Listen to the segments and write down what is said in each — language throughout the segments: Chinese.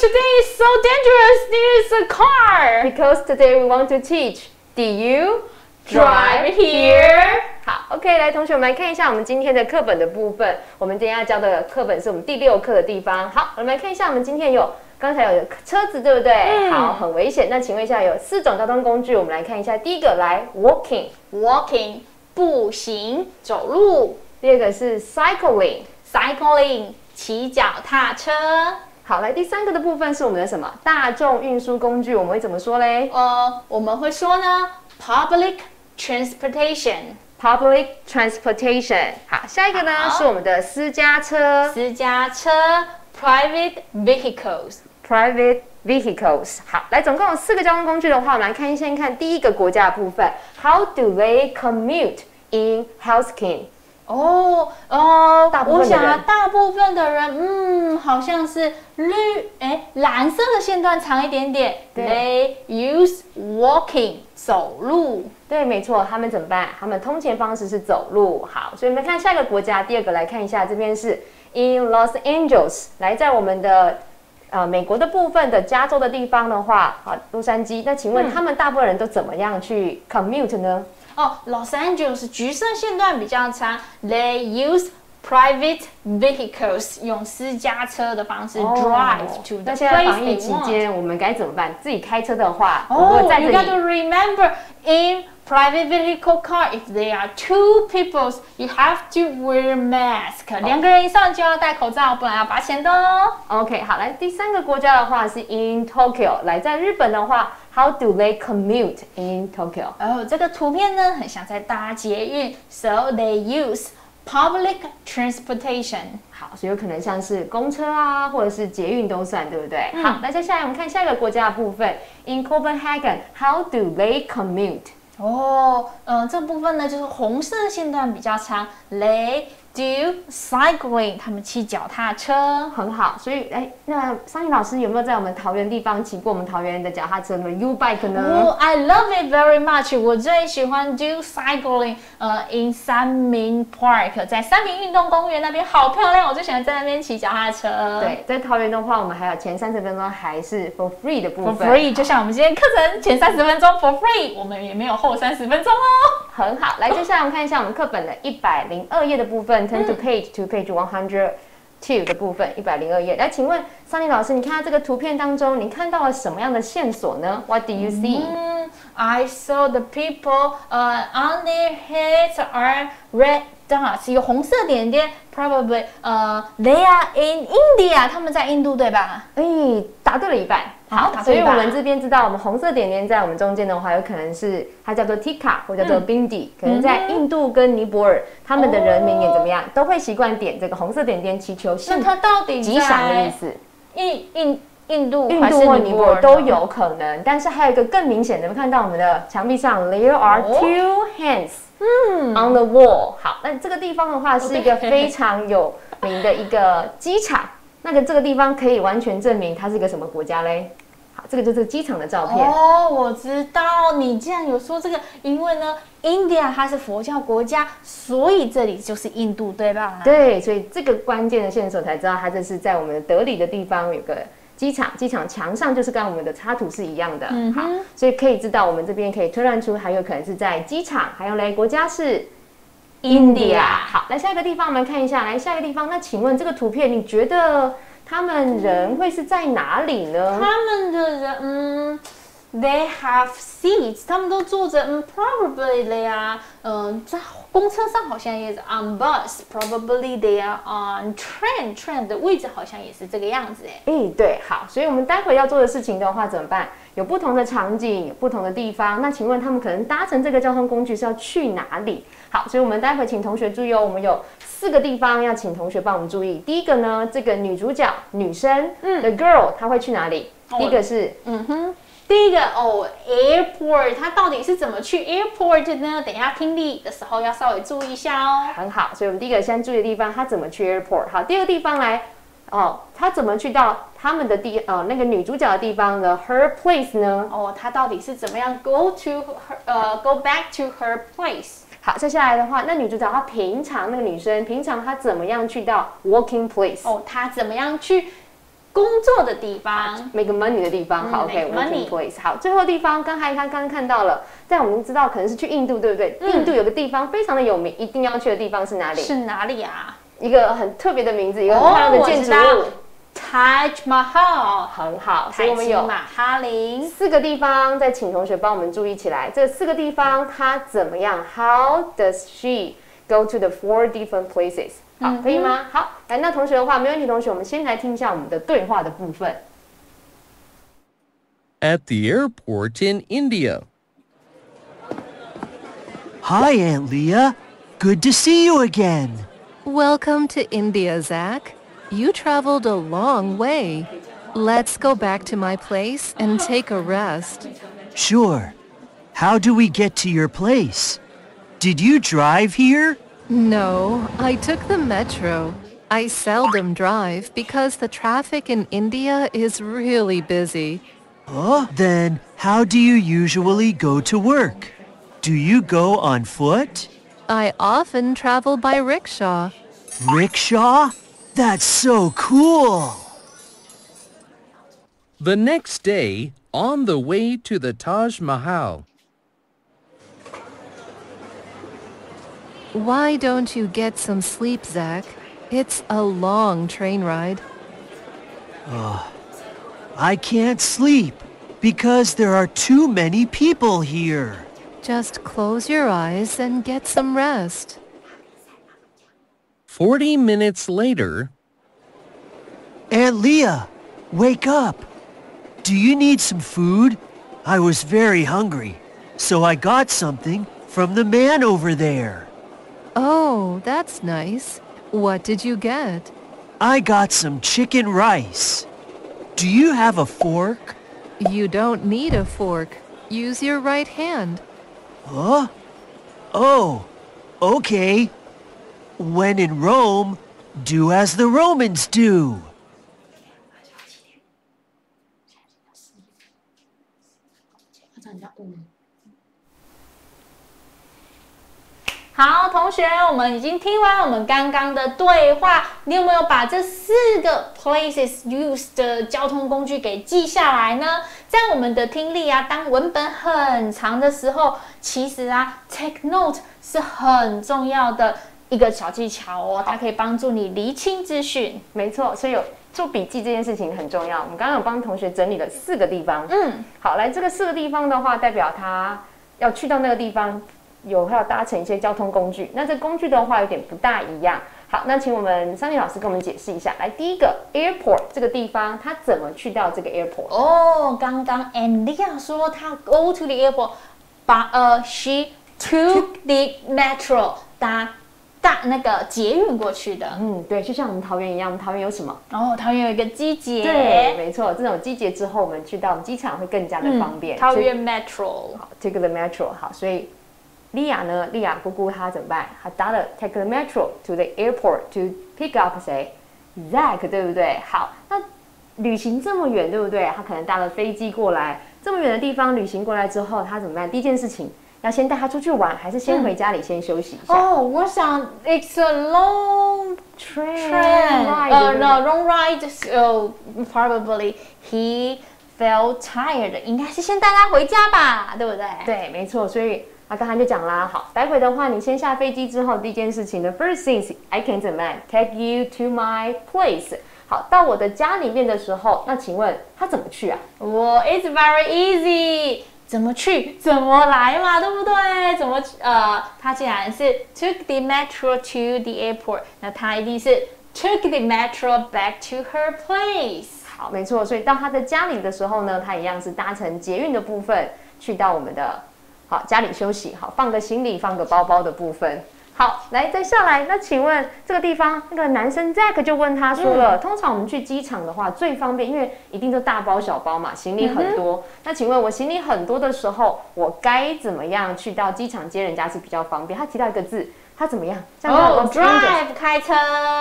today is so dangerous. There is a car. Because today we want to teach. Do you Drive here. 好，OK，来，同学们来看一下我们今天的课本的部分。我们今天要教的课本是我们第六课的地方。好，我们来看一下，我们今天有刚才有车子，对不对？嗯好，很危险。那请问一下，有四种交通工具，我们来看一下。第一个来 walking，Walking 步行走路第二个是 cycling。，cycling 骑脚踏车。好，来第三个的部分是我们的什么大众运输工具？我们会怎么说嘞呃，我们会说呢，public transportation？Public transportation。好，下一个呢是我们的私家车私家车，private vehicles。（private vehicles）。好，来，总共有四个交通工具的话，我们来看一先看第一个国家的部分。How do they commute in Helsinki？哦哦大，部分我想啊，大部分的人，嗯，好像是绿，哎，蓝色的线段长一点点。对 They use walking 走路。对，没错，他们怎么办？他们通勤方式是走路。好，所以我们看下一个国家，第二个来看一下，这边是 in Los Angeles，来在我们的呃美国的部分的加州的地方的话，好，洛杉矶。那请问嗯他们大部分人都怎么样去 commute 呢？哦，Los Angeles 橘色线段比较长，They use private vehicles 用私家车的方式 drive to 那现在防疫期。间，我们该怎么办？自己开车的话，我们哦会在这 you got to。remember in private vehicle car if there are two peoples you have to wear mask，两个人以上就要戴口罩，不然要罚钱的哦。OK，好，来第三个国家的话是 in Tokyo。来，在日本的话，How do they commute in Tokyo？哦，这个图片呢，很像在搭捷运，so they use public transportation。好，所以有可能像是公车啊，或者是捷运都算，对不对？嗯好，那接下来我们看下一个国家的部分，in Copenhagen，How do they commute？哦，嗯、这部分呢就是红色线段比较长雷 do cycling，他们骑脚踏车。很好，所以哎，那桑尼老师有没有在我们桃园地方骑过我们桃园的脚踏车呢？U bike 呢？哦、i love it very much。我最喜欢 do cycling，呃，in 三明 Park，在三明运动公园那边好漂亮，我最喜欢在那边骑脚踏车。对，在桃园的话，我们还有前三十分钟还是 for free 的部，for 分 free，就像我们今天课程前三十分钟 for free，我们也没有后三十分钟哦。很好。来，接下来我们看一下我们课本的一百零二页的部分，turn to page to page one hundred two 的部分，一百零二页。来，请问桑尼老师，你看到这个图片当中，你看到了什么样的线索呢？What do you see？、嗯，I saw the people, uh, on their heads are red dots，有红色点点，probably，呃、t h e y are in India，他们在印度对吧？哎，答对了一半。好所以我们这边知道，我们红色点点在我们中间的话，有可能是它叫做 Tika 或叫做 Bindi，、可能在印度跟尼泊尔，他们的人民也怎么样，都会习惯点这个红色点点，祈求那幸它到底吉祥的意思。印印印度印度或尼泊尔都有可能，但是还有一个更明显的，我们看到我们的墙壁上，there are 哦 two hands，嗯，on the wall。好，那这个地方的话是一个非常有名的一个机场，那个这个地方可以完全证明它是一个什么国家嘞？好，这个就是机场的照片。哦，我知道，你既然有说这个，因为呢，India 它是佛教国家，所以这里就是印度，对吧？对，所以这个关键的线索才知道，它这是在我们的德里的地方有个机场，机场墙上就是跟我们的插图是一样的。嗯哼好，所以可以知道我们这边可以推断出，还有可能是在机场，还有嘞国家是 India。好，来下一个地方我们看一下，来下一个地方，那请问这个图片你觉得他们人会是在哪里呢？他们的人，嗯，they have seats，他们都坐着，嗯，probably they are，嗯，在公车上好像也是 on bus，probably they are on train，train 的位置好像也是这个样子，哎，诶，对，好，所以我们待会要做的事情的话怎么办？有不同的场景，有不同的地方。那请问他们可能搭乘这个交通工具是要去哪里？好，所以我们待会请同学注意哦，我们有四个地方要请同学帮我们注意。第一个呢，这个女主角女生，嗯，the girl，她会去哪里？第一个是嗯哼。第一个哦，airport，它到底是怎么去 airport 呢？等一下听力的时候要稍微注意一下哦。很好，所以我们第一个先注意的地方，她怎么去 airport？好，第二个地方来，哦，她怎么去到他们的地呃那个女主角的地方呢？her place 呢？哦，她到底是怎么样 go to her 呃 go back to her place？好，接下来的话，那女主角她平常那个女生平常她怎么样去到 working place？哦，她怎么样去工作的地方。make money 的地方。好嗯，OK，make working money place。好，最后地方，刚才他刚刚看到了，在我们知道可能是去印度，对不对？嗯印度有个地方非常的有名，一定要去的地方是哪里？是哪里啊一个很特别的名字，一个很漂亮的建筑物，？Taj Mahal，很好。所以我们有姬玛哈林。四个地方，再请同学帮我们注意起来。这四个地方它怎么样？How does she go to the four different places？好，嗯哼可以吗？好，来，那同学的话，没问题。同学，我们先来听一下我们的对话的部分。 At the airport in India. Hi, Aunt Leah. Good to see you again. Welcome to India, Zach. You traveled a long way. Let's go back to my place and take a rest. Sure. How do we get to your place? Did you drive here? No, I took the metro. I seldom drive because the traffic in India is really busy. Oh, then how do you usually go to work? Do you go on foot? I often travel by rickshaw. Rickshaw? That's so cool. The next day, on the way to the Taj Mahal. Why don't you get some sleep, Zach? It's a long train ride. I can't sleep because there are too many people here. Just close your eyes and get some rest. 40 minutes later, Aunt Leah, wake up. Do you need some food? I was very hungry, so I got something from the man over there. Oh, that's nice. What did you get? I got some chicken rice. Do you have a fork? You don't need a fork. Use your right hand. Huh? Oh, okay. When in Rome, do as the Romans do. 好，同学，我们已经听完我们刚刚的对话，你有没有把这四个 places used 的交通工具给记下来呢？在我们的听力啊，当文本很长的时候，其实啊，take note 是很重要的一个小技巧哦，它可以帮助你厘清资讯。没错，所以有做笔记这件事情很重要。我们刚刚有帮同学整理了四个地方。嗯，好，来这个四个地方的话，代表他要去到那个地方，有要搭乘一些交通工具。那这工具的话有点不大一样。好，那请我们桑尼老师跟我们解释一下。来，第一个 airport 这个地方，它怎么去到这个 airport？哦，刚刚 Andia 说她 go to the airport，把呃 she took the metro 搭搭那个捷运过去的。嗯，对，就像我们桃园一样，我们桃园有什么？然后桃园有一个机捷，对，没错，这种季节之后，我们去到机场会更加的方便。桃园 metro。好，take the metro 好，所以莉亚呢，莉亚姑姑她怎么办？她搭了 take the metro to the airport to pick up 谁？Zack 对不对？好，那旅行这么远，对不对？她可能搭了飞机过来，这么远的地方旅行过来之后，她怎么办？第一件事情要先带他出去玩，还是先回家里先休息一下？哦，我想 it's a long train 呃对不对，no long ride，so probably he felt tired，应该是先带他回家吧，对不对？对，没错，所以啊，刚才就讲啦，好，待会的话，你先下飞机之后，第一件事情呢，first things I can 怎么办？Take you to my place。好，到我的家里面的时候，那请问他怎么去啊？我 it's very easy，怎么去怎么来嘛，对不对？怎么呃，他既然是 took the metro to the airport，那他一定是 took the metro back to her place。好，没错，所以到他的家里的时候呢，他一样是搭乘捷运的部分去到我们的好家里休息，好放个行李、放个包包的部分。好，来再下来，那请问这个地方那个男生 Zack 就问他说了，通常我们去机场的话最方便，因为一定都大包小包嘛，行李很多。那请问我行李很多的时候，我该怎么样去到机场接人家是比较方便？他提到一个字，他怎么样？像他哦 oh,，drive 开车，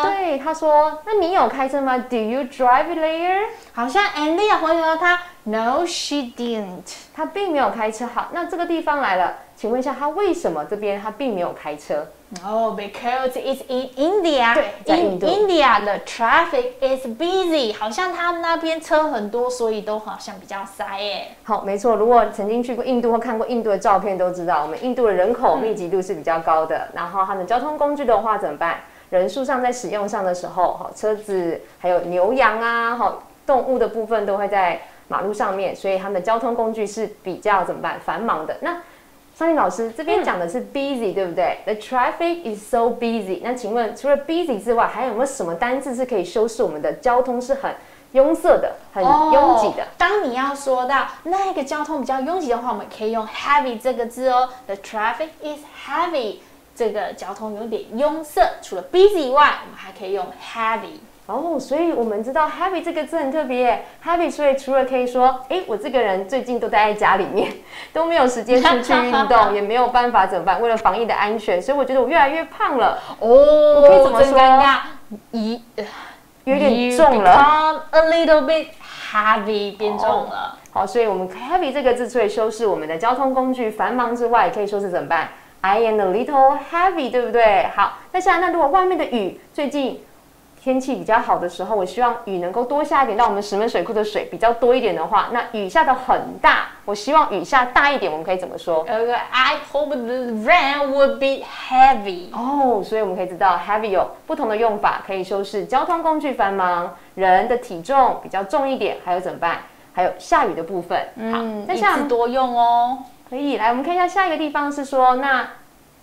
对，他说，那你有开车吗？Do you drive there？好像 Andy 回答他 No, she didn't. 她并没有开车。好，那这个地方来了，请问一下，她为什么这边她并没有开车？Oh, because it's in India. 对，在 In 印度。India, the traffic is busy. 好像他们那边车很多，所以都好像比较塞耶。好，没错。如果曾经去过印度或看过印度的照片，都知道我们印度的人口密集度是比较高的。然后它的交通工具的话怎么办？人数上在使用上的时候，好，车子还有牛羊啊，好，动物的部分都会在马路上面，所以他们的交通工具是比较怎么办？繁忙的。那桑尼老师这边讲的是 busy，、对不对？The traffic is so busy。那请问除了 busy 之外，还有没有什么单字是可以修饰我们的交通是很拥塞的、很拥挤的？哦当你要说到那个交通比较拥挤的话，我们可以用 heavy 这个字哦。The traffic is heavy，这个交通有点拥塞。除了 busy 以外，我们还可以用 heavy。哦，所以我们知道 heavy 这个字很特别，heavy，所以除了可以说，哎，我这个人最近都待在家里面，都没有时间出去运动，也没有办法怎么办？为了防疫的安全，所以我觉得我越来越胖了，哦，可以怎么说真尴尬，一有点重了。a little bit heavy，变重了。好，所以我们 heavy 这个字除了修饰我们的交通工具繁忙之外，也可以说是怎么办？I am a little heavy，对不对？好，那现在那如果外面的雨最近天气比较好的时候，我希望雨能够多下一点，让我们石门水库的水比较多一点的话，那雨下的很大，我希望雨下大一点，我们可以怎么说？呃，I hope the rain would be heavy。哦，所以我们可以知道 heavy 有不同的用法，可以修饰交通工具繁忙，人的体重比较重一点，还有怎么办？还有下雨的部分。嗯，一那下次多用哦。可以来，我们看一下下一个地方是说，那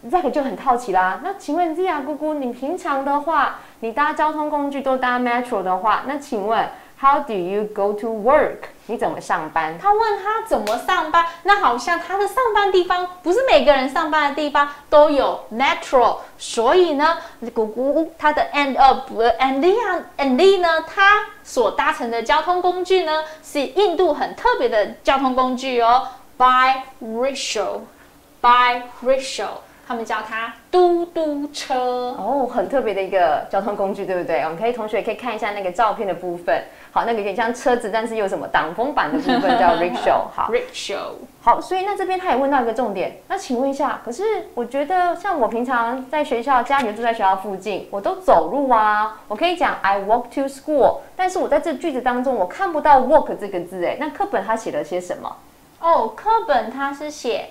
Zack 就很好奇啦。那请问 Zia 姑姑，你平常的话，你搭交通工具都搭 Metro 的话，那请问 How do you go to work？你怎么上班？他问他怎么上班，那好像他的上班地方不是每个人上班的地方都有 metro，所以呢，姑姑他的 and up and Lee and Lee 呢，他所搭乘的交通工具呢是印度很特别的交通工具哦，by rickshaw，by rickshaw，他们叫它嘟嘟车。哦，很特别的一个交通工具，对不对？我们可以同学可以看一下那个照片的部分。好，那个有点像车子，但是有什么挡风板的部分叫 rickshaw。好，rickshaw，好，所以那这边他也问到一个重点，那请问一下，可是我觉得像我平常在学校，家里住在学校附近，我都走路啊，我可以讲 I walk to school，但是我在这句子当中我看不到 walk 这个字，哎，那课本它写了些什么？哦，课本它是写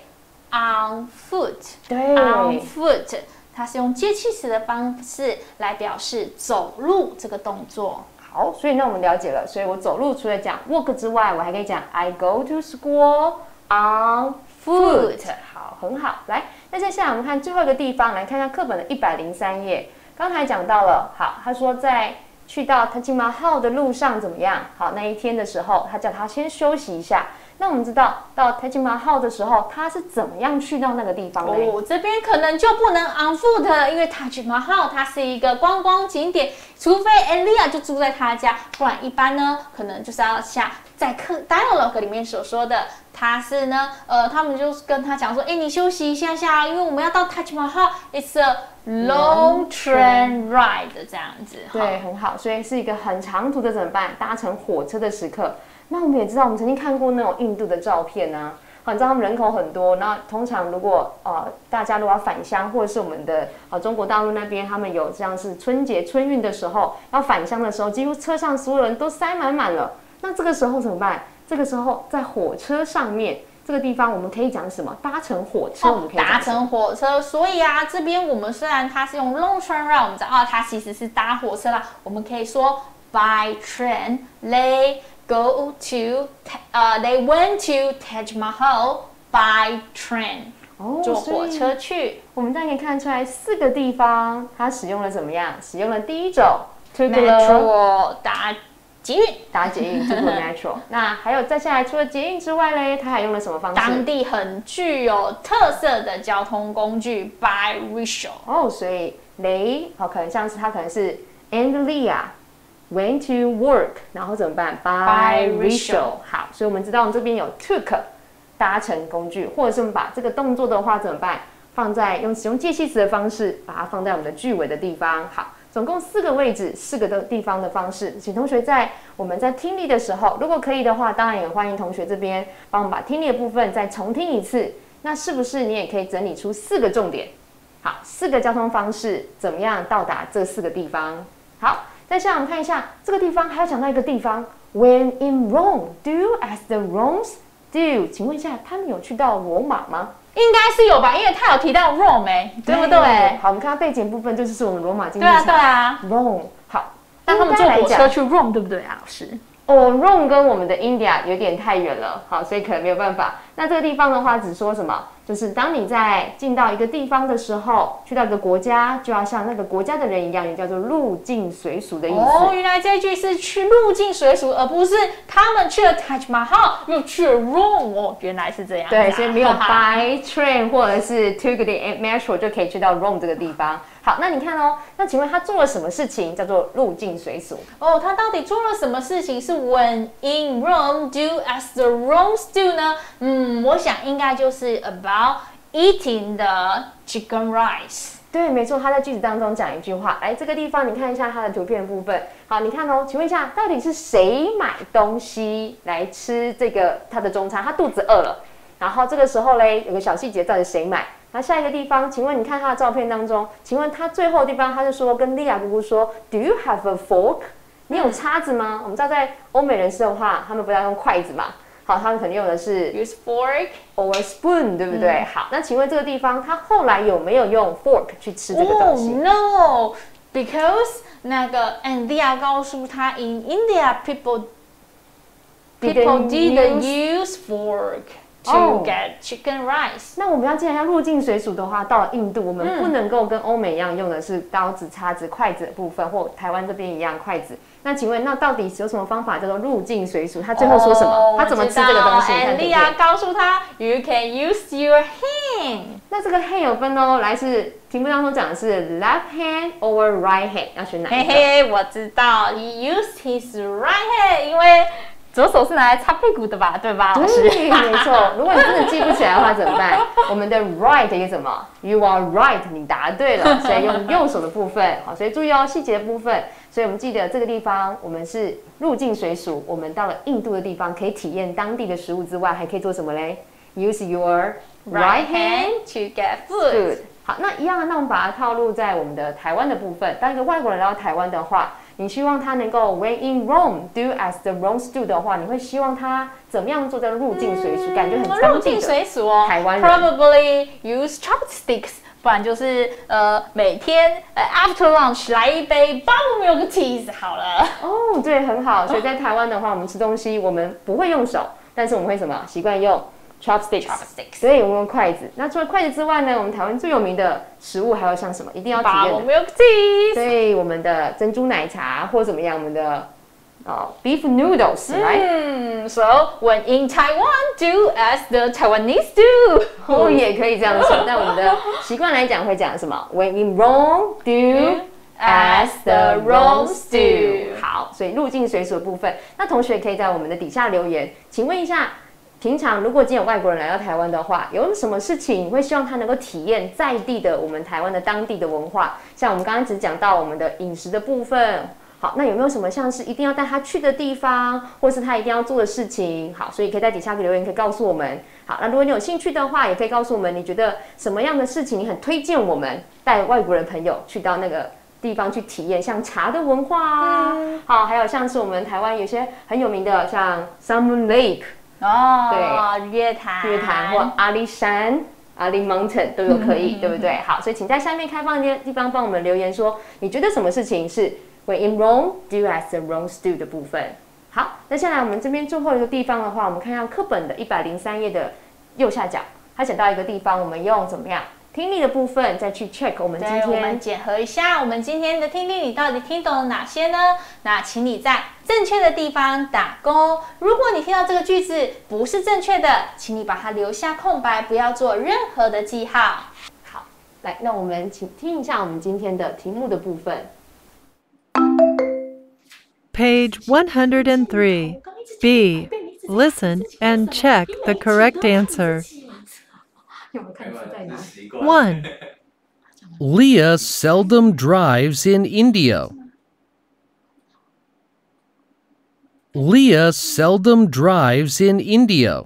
on foot。对 on foot，它是用接气词的方式来表示走路这个动作。好，所以那我们了解了，所以我走路除了讲 walk 之外，我还可以讲 I go to school on foot。好，很好。来，那接下来我们看最后一个地方，来看下课本的一百零三页。刚才讲到了，好，他说在去到 Taj Mahal 的路上怎么样？好，那一天的时候，他叫他先休息一下。那我们知道到 Taj Mahal 的时候，他是怎么样去到那个地方的？哦，这边可能就不能 on foot 了，因为 Taj Mahal 它是一个观光景点，除非 Elia 就住在他家，不然一般呢，可能就是要下在客 dialogue 里面所说的，他是呢，呃，他们就跟他讲说，哎，你休息一下下，因为我们要到 Taj Mahal，it's a long train ride 这样子。对，很好，所以是一个很长途的怎么办？搭乘火车的时刻。那我们也知道，我们曾经看过那种印度的照片呢、好，你知道他们人口很多，那通常如果呃大家如果要返乡，或者是我们的呃中国大陆那边，他们有这样是春节春运的时候要返乡的时候，几乎车上所有人都塞满满了。那这个时候怎么办？这个时候在火车上面这个地方，我们可以讲什么？搭乘火车，我们可以搭乘火车，所以啊，这边我们虽然它是用 long train ride，我们知道啊，它其实是搭火车啦。我们可以说 by train they go to 呃、they went to Taj Mahal by train，哦坐火车去。我们大家可以看出来四个地方，它使用了怎么样？使用了第一种 took the Metro 搭捷运，搭捷运 took the metro。那还有再下来，除了捷运之外嘞，它还用了什么方式当式？地很具有特色的交通工具 by rickshaw。哦，所以 they 好，可能像是它可能是 Andrea went to work，然后怎么办 By rickshaw。好，所以我们知道我们这边有 took 搭乘工具，或者是我们把这个动作的话怎么办？放在用使用介系词的方式，把它放在我们的句尾的地方。好，总共四个位置，四个的地方的方式，请同学在我们在听力的时候，如果可以的话，当然也欢迎同学这边帮我们把听力的部分再重听一次。那是不是你也可以整理出四个重点？好，四个交通方式怎么样到达这四个地方？好，再下来我们看一下这个地方，还要讲到一个地方，When in Rome, do as the Romans do。请问一下，他们有去到罗马吗？应该是有吧，因为他有提到 Rome，哎，对不对？好，我们看到背景部分，这就是我们罗马竞技对啊，对啊。Rome 好，那他们坐火车去 Rome，对不对啊，老师？哦，Rome 跟我们的 India 有点太远了，好，所以可能没有办法。那这个地方的话，只说什么？就是当你在进到一个地方的时候，去到一个国家，就要像那个国家的人一样，也叫做入境随俗的意思。哦，原来这句是去入境随俗，而不是他们去了 Taj Mahal 又去了 Rome。哦，原来是这样啊、对，所以没有 by train 或者是 took the metro 就可以去到 Rome 这个地方。好，那你看哦，那请问他做了什么事情叫做入境随俗？哦，他到底做了什么事情是 When in Rome do as the Romans do 呢？嗯，我想应该就是 about eating the chicken rice。对，没错，他在句子当中讲一句话，来这个地方你看一下它的图片部分。好，你看哦，请问一下，到底是谁买东西来吃这个他的中餐？他肚子饿了，然后这个时候嘞，有个小细节，到底谁买？那下一个地方，请问你看他的照片当中，请问他最后地方，他就说跟莉亚姑姑说，Do you have a fork？你有叉子吗？我们知道在欧美人士的话，他们不要用筷子嘛，好他们肯定用的是 use fork or spoon 对不对？好那请问这个地方他后来有没有用 fork 去吃这个东西？No because 那个 andya 告诉他 in india people people didn't use fork to get chicken rice. 那我们要既然要入境水鼠的话到了印度我们不能够跟欧美一样用的是刀子叉子筷子的部分或台湾这边一样筷子那请问，那到底有什么方法叫做入境随俗？他最后说什么？哦他怎么吃这个东西？你看图片 India 告诉他，You can use your hand。那这个 hand 有分哦，来是题目当中讲的是 left hand or right hand，要选哪一个？嘿嘿，我知道，He used his right hand，因为左手是拿来擦屁股的吧，对吧？对，没错。如果你真的记不起来的话怎么办？我们的 right 也什么？You are right，你答对了，所以用右手的部分。好，所以注意哦，细节的部分。所以我们记得这个地方，我们是入境随俗。我们到了印度的地方，可以体验当地的食物之外，还可以做什么嘞？Use your Right hand to get food。好，那一样，那我们把它套路在我们的台湾的部分。当一个外国人来到台湾的话，你希望他能够 When in Rome do as the Romans do 的话，你会希望他怎么样做到入境随俗，感觉很入境当地的随俗哦，台湾人 probably use chopsticks，不然就是呃每天呃 after lunch 来一杯 bubble milk tea 好了。哦，对，很好。所以在台湾的话，我们吃东西我们不会用手，但是我们会什么？习惯用 chopsticks。chopsticks，所以我们用筷子。那除了筷子之外呢，我们台湾最有名的食物还有像什么？一定要体 bubble 验。milk tea。对，我们的珍珠奶茶或怎么样，我们的哦 beef noodles，right？、嗯，so when in Taiwan, do as the Taiwanese do。哦，也可以这样说。但我们的习惯来讲会讲什么？When in Rome, do as the Romans do。好，所以入境随俗的部分，那同学可以在我们的底下留言，请问一下。平常如果今天有外国人来到台湾的话，有什么事情你会希望他能够体验在地的我们台湾的当地的文化？像我们刚刚只讲到我们的饮食的部分，好，那有没有什么像是一定要带他去的地方，或是他一定要做的事情？好，所以可以在底下留言，可以告诉我们。好，那如果你有兴趣的话，也可以告诉我们，你觉得什么样的事情你很推荐我们带外国人朋友去到那个地方去体验，像茶的文化啊，好，还有像是我们台湾有些很有名的，像 Salmon Lake 哦，对月潭，月潭或阿里山。阿里 Mountain 都有可以，对不对？好，所以请在下面开放的地方帮我们留言说，你觉得什么事情是 When in Rome do as the Romans do 的部分？好，那下来我们这边最后一个地方的话，我们看一下课本的一百零三页的右下角，它讲到一个地方，我们用怎么样听力的部分再去 check 我们今天，我们检核一下，我们今天的听力你到底听懂了哪些呢？那请你在正确的地方打勾。如果你听到这个句子不是正确的，请你把它留下空白，不要做任何的记号。好，来，那我们请听一下我们今天的题目的部分。Page 103. B. Listen and check the correct answer. 1. Leah seldom drives in India. Leah seldom drives in India.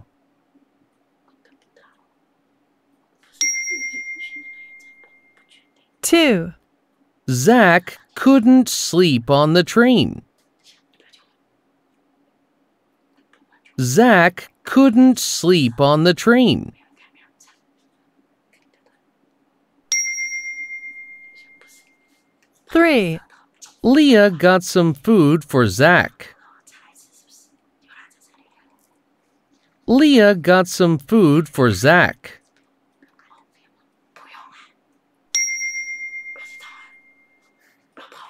Two. Zach couldn't sleep on the train. Zach couldn't sleep on the train. Three. Leah got some food for Zach. Leah got some food for Zach.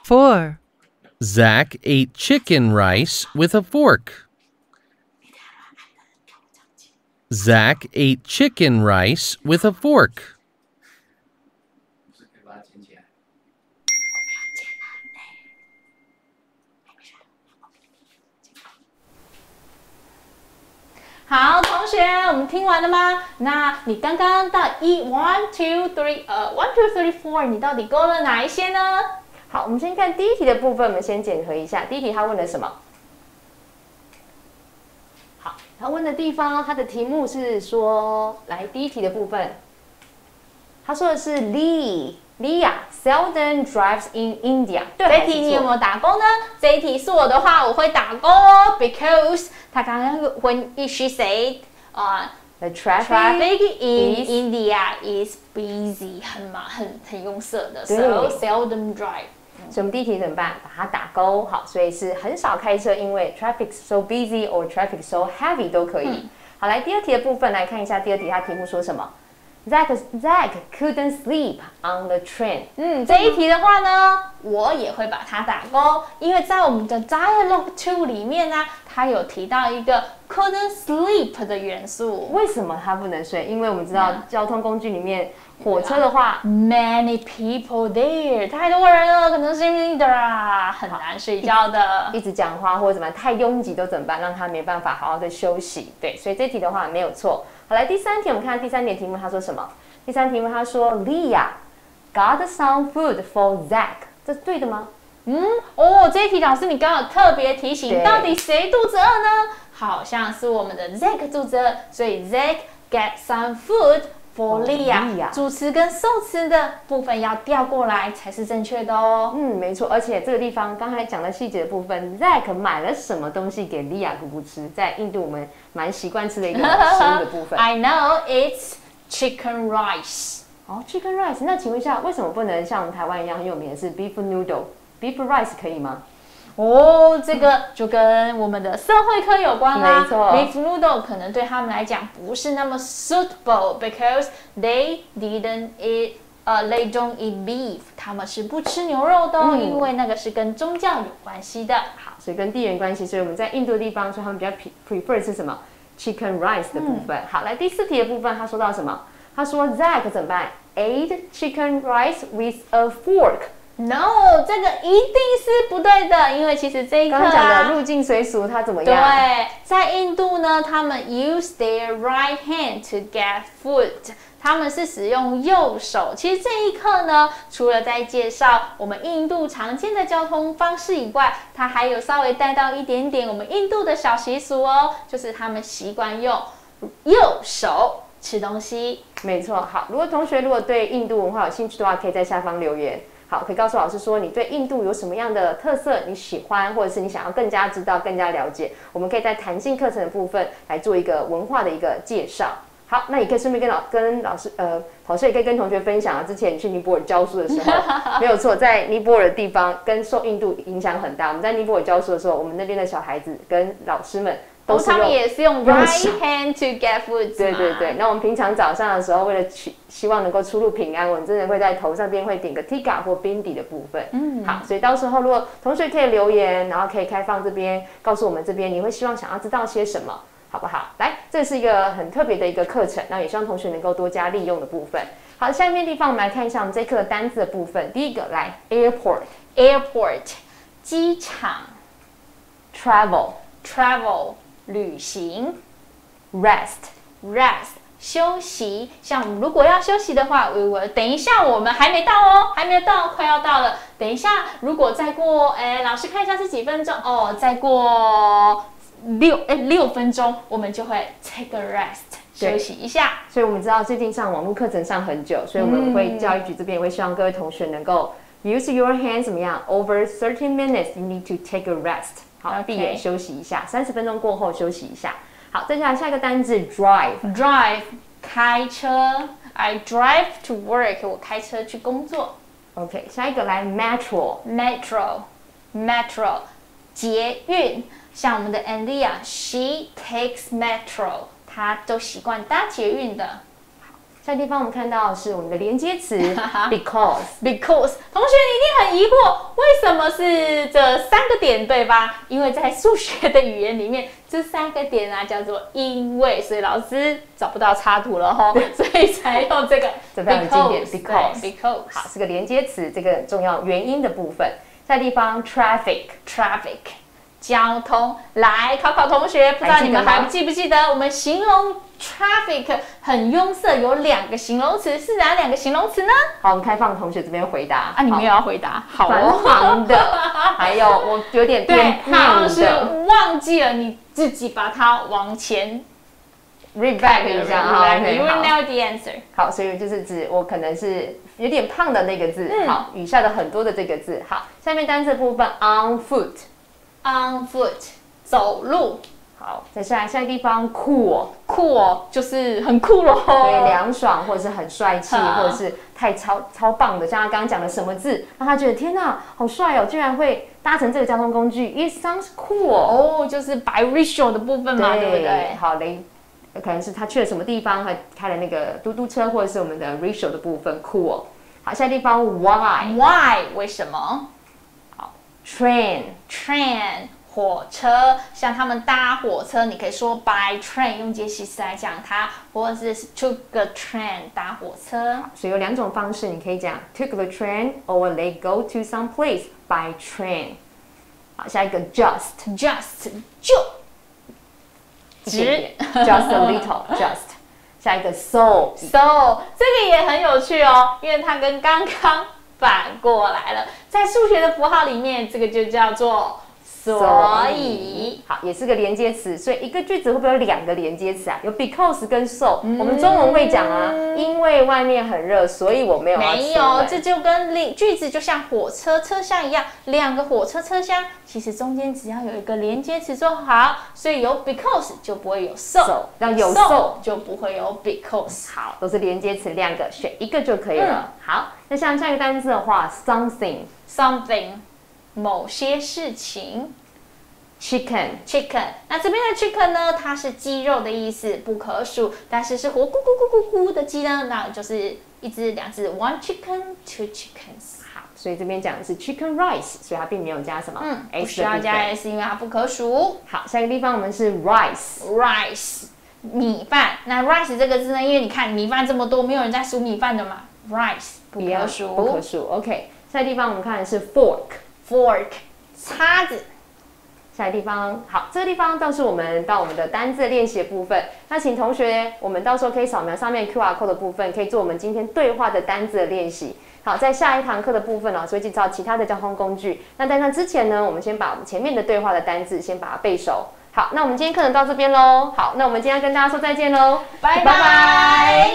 Four. Zach ate chicken rice with a fork. Zach ate chicken rice with a fork. 好，同学，我们听完了吗？那你刚刚到一 one two three 呃 one two three four，你到底勾了哪一些呢？ 好，我们先看第一题的部分，我们先检核一下。第一题他问了什么？好，他问的地方，他的题目是说，来第一题的部分，他说的是 Lee Leah seldom drives in India。对这还是一题你有没？有打勾呢？这一题是我的话，我会打勾哦，because 他刚刚 when she said 啊、The traffic in is- India is busy，很忙，很很用色的对，so seldom drive。所以我们第一题怎么办？把它打勾。好，所以是很少开车，因为 traffic so busy or traffic so heavy 都可以。嗯好，来第二题的部分来看一下，第二题它题目说什么？Zack Zack couldn't sleep on the train。嗯，这一题的话呢，我也会把它打勾，因为在我们的 dialogue two 里面呢，它有提到一个 couldn't sleep 的元素。为什么它不能睡？因为我们知道嗯交通工具里面，火车的话，Many people there，太多人了，可能是 leader 啊，很难睡觉的。一直讲话或者怎么样太拥挤都怎么办？让他没办法好好的休息。对，所以这题的话没有错。好，来第三题，我们看第三点题目，他说什么？第三题目他说 Leah got some food for Zack，这是对的吗？嗯，哦，这一题老师你刚好特别提醒，到底谁肚子饿呢？好像是我们的 Zack 肚子饿，所以 Zack get some food for Leah，Leah 主词跟受词的部分要调过来才是正确的哦。嗯，没错，而且这个地方刚才讲的细节的部分，Zack 买了什么东西给 Lia 姑姑吃？在印度我们蛮习惯吃的一个食物的部分。I know it's chicken rice。哦，Chicken Rice，那请问一下，为什么不能像台湾一样很有名的是 Beef Noodle？Beef Rice 可以吗？哦，这个就跟我们的社会科有关啦。没错 Beef noodle 可能对他们来讲不是那么 suitable because they didn't eat，呃、t h e y don't eat beef，他们是不吃牛肉的、因为那个是跟宗教有关系的。好，所以跟地缘关系，所以我们在印度的地方，所以他们比较 pre- prefer 是什么？Chicken Rice 的部分。好，来第四题的部分，他说到什么？他说 Zack 怎么办？Ate chicken rice with a fork。No，这个一定是不对的，因为其实这一课刚刚讲的啊。入境随俗，它怎么样？对，在印度呢，他们 use their right hand to get food，他们是使用右手。其实这一课呢，除了在介绍我们印度常见的交通方式以外，它还有稍微带到一点点我们印度的小习俗哦，就是他们习惯用右手吃东西。没错，好。如果同学如果对印度文化有兴趣的话，可以在下方留言。好，可以告诉老师说你对印度有什么样的特色，你喜欢，或者是你想要更加知道、更加了解，我们可以在弹性课程的部分来做一个文化的一个介绍。好，那也可以顺便跟老跟老师呃，老师也可以跟同学分享啊。之前你去尼泊尔教书的时候，没有错，在尼泊尔的地方跟受印度影响很大。我们在尼泊尔教书的时候，我们那边的小孩子跟老师们都哦，他们也是用用 right hand to get food，对对对，那我们平常早上的时候，为了去希望能够出入平安，我们真的会在头上边会点个 tika 或 bindi 的部分。嗯，好，所以到时候如果同学可以留言，然后可以开放这边告诉我们这边你会希望想要知道些什么，好不好？来，这是一个很特别的一个课程，那也希望同学能够多加利用的部分。好，下面地方我们来看一下我们这一课的单字的部分。第一个来 airport airport 机场。Travel travel 旅行 rest rest 休息。像我们如果要休息的话，我我等一下我们还没到哦，还没有到，快要到了。等一下，如果再过，哎，老师看一下是几分钟哦，再过六哎六分钟，我们就会 take a rest 休息一下。所以我们知道最近上网络课程上很久，所以我们会教育局这边也会希望各位同学能够 use your hands 怎么样？Over thirty minutes, you need to take a rest。好闭眼休息一下，三十分钟过后休息一下。好，接下来下一个单字 drive。drive 开车，I drive to work，我开车去工作。OK，下一个来 metro。metro metro 捷运，像我们的 Anlia，she takes metro，她都习惯搭捷运的。下地方我们看到的是我们的连接词 because。Because 同学你一定很疑惑，为什么是这三个点，对吧？因为在数学的语言里面，这三个点啊叫做因为，所以老师找不到插图了吼，所以才用这个 这非常经典 because，because，because 好，是个连接词，这个很重要原因的部分。下地方 traffic。traffic 交通。来考考同学，不知道你们还记不记得我们形容 traffic 很拥塞有两个形容词，是哪两个形容词呢？好，我们开放同学这边回答。啊，你们也要回答。好繁哦。忙的，还有我有点对变，好胖的。忘记了，你自己把它往前 read back 一下啊 You，OK，will 好。know the answer。好，所以就是指我可能是有点胖的那个字。嗯好，雨下的很多的这个字。好，下面单词部分 on foot。On foot 走路，好，再下来下一个地方，cool，cool，，就是很酷咯。对，凉爽或者是很帅气，或者是太超超棒的，像他刚刚讲的什么字，让他觉得天哪，好帅哦，居然会搭乘这个交通工具，It sounds cool。哦，就是 by racial 的部分嘛，对不对？好嘞，可能是他去了什么地方，还开了那个嘟嘟车，或者是我们的 racial 的部分，cool。好，下一个地方 why Why？为什么 train？Train 火车，像他们搭火车，你可以说 by train，用介系词来讲它，或者是 took a train 搭火车。所以有两种方式，你可以讲 took the train or they go to some place by train。好，下一个 just Just 就一点点 just a little just。下一个 so So 这个也很有趣哦，因为它跟刚刚反过来了。在数学的符号里面，这个就叫做所以。好，也是个连接词，所以一个句子会不会有两个连接词啊？有 because 跟 so，、我们中文会讲啊，因为外面很热，所以我没有没有，这就跟例句子就像火车车厢一样，两个火车车厢，其实中间只要有一个连接词就好，所以有 because 就不会有 so，, 那有 so so 就不会有 because。好，都是连接词，两个选一个就可以了。好，那像下一个单词的话，something。Something 某些事情。Chicken chicken，那这边的 chicken 呢，它是鸡肉的意思，不可数，但是是活咕咕咕咕咕的鸡呢，那就是一只、两只，one chicken, two chickens。好，所以这边讲的是 chicken rice，所以它并没有加什么嗯，不需要加 s，因为它不可数。好，下一个地方我们是 rice，rice 米饭，那 rice 这个字呢，因为你看米饭这么多，没有人在数米饭的嘛，rice 不可数。不可数。OK，下一个地方我们看的是 fork。fork 叉子，下一个地方，好，这个地方倒是我们到我们的单字练习的部分。那请同学，我们到时候可以扫描上面 QR code 的部分，可以做我们今天对话的单字的练习。好，在下一堂课的部分老师会介绍其他的交通工具。那在那之前呢，我们先把我们前面的对话的单字先把它背熟。好，那我们今天课程到这边喽。好，那我们今天跟大家说再见喽，拜拜。